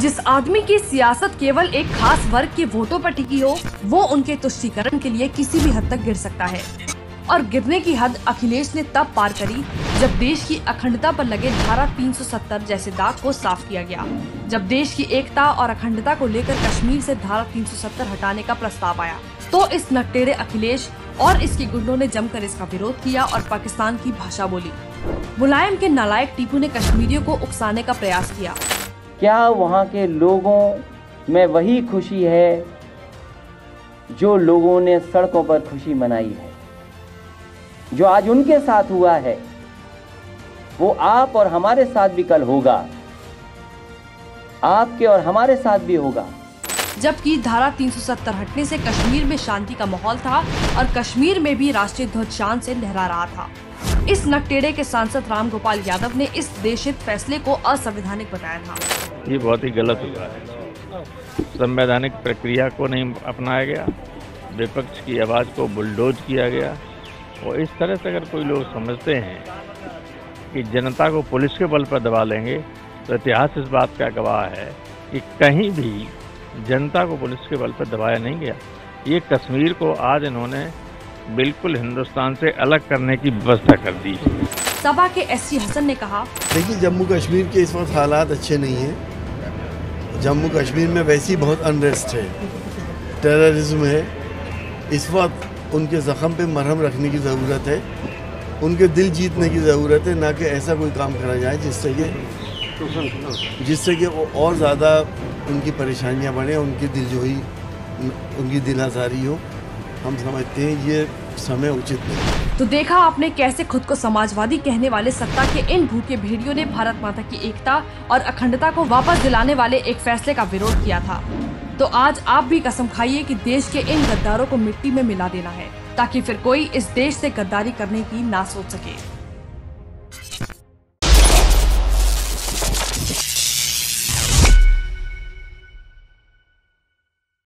जिस आदमी की सियासत केवल एक खास वर्ग के वोटों पर टिकी हो, वो उनके तुष्टीकरण के लिए किसी भी हद तक गिर सकता है। और गिरने की हद अखिलेश ने तब पार करी, जब देश की अखंडता पर लगे धारा 370 जैसे दाग को साफ़ किया गया। जब देश की एकता और अखंडता को लेकर कश्मीर से धारा 370 हटाने का प्रस्ताव आया तो इस नकटेरे अखिलेश और इसके गुंडों ने जमकर इसका विरोध किया और पाकिस्तान की भाषा बोली। मुलायम के नालायक टीपू ने कश्मीरियों को उकसाने का प्रयास किया। क्या वहाँ के लोगों में वही खुशी है जो लोगों ने सड़कों पर खुशी मनाई है? जो आज उनके साथ हुआ है, वो आप और हमारे साथ भी कल होगा। आपके और हमारे साथ भी होगा। जबकि धारा 370 हटने से कश्मीर में शांति का माहौल था और कश्मीर में भी राष्ट्रीय ध्वज शान से लहरा रहा था। इस नकटेड़े के सांसद राम गोपाल यादव ने इस देशित फैसले को असंवैधानिक बताया था। ये बहुत ही गलत हुआ। है संवैधानिक प्रक्रिया को नहीं अपनाया गया, विपक्ष की आवाज़ को बुलडोज किया गया और इस तरह से अगर कोई लोग समझते हैं कि जनता को पुलिस के बल पर दबा लेंगे तो इतिहास इस बात का गवाह है कि कहीं भी जनता को पुलिस के बल पर दबाया नहीं गया। ये कश्मीर को आज इन्होंने बिल्कुल हिंदुस्तान से अलग करने की व्यवस्था कर दी। सभा के एस सी हसन ने कहा देखिए जम्मू कश्मीर के इस वक्त हालात अच्छे नहीं हैं। जम्मू कश्मीर में वैसी बहुत अनरेस्ट है। टेररिज्म है। इस वक्त उनके ज़ख़म पे मरहम रखने की ज़रूरत है। उनके दिल जीतने की ज़रूरत है ना कि ऐसा कोई काम करा जाए जिससे कि जिससे कि वो और ज़्यादा उनकी परेशानियाँ बढ़े उनकी दिलजोई उनकी दिल आज़ारी हो। हम समझते हैं ये समय उचित नहीं तो देखा आपने कैसे खुद को समाजवादी कहने वाले सत्ता के इन भूखे भेड़ियों ने भारत माता की एकता और अखंडता को वापस दिलाने वाले एक फैसले का विरोध किया था। तो आज आप भी कसम खाइए कि देश के इन गद्दारों को मिट्टी में मिला देना है, ताकि फिर कोई इस देश से गद्दारी करने की ना सोच सके।